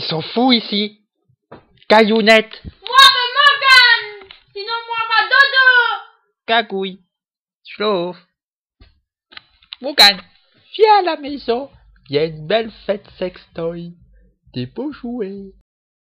Ils sont fous ici. Caillounette. Moi de Morgan Sinon moi va dodo Cagouille. Schlof. Morgan, viens à la maison. Il y a une belle fête sextoy. Des beaux jouets.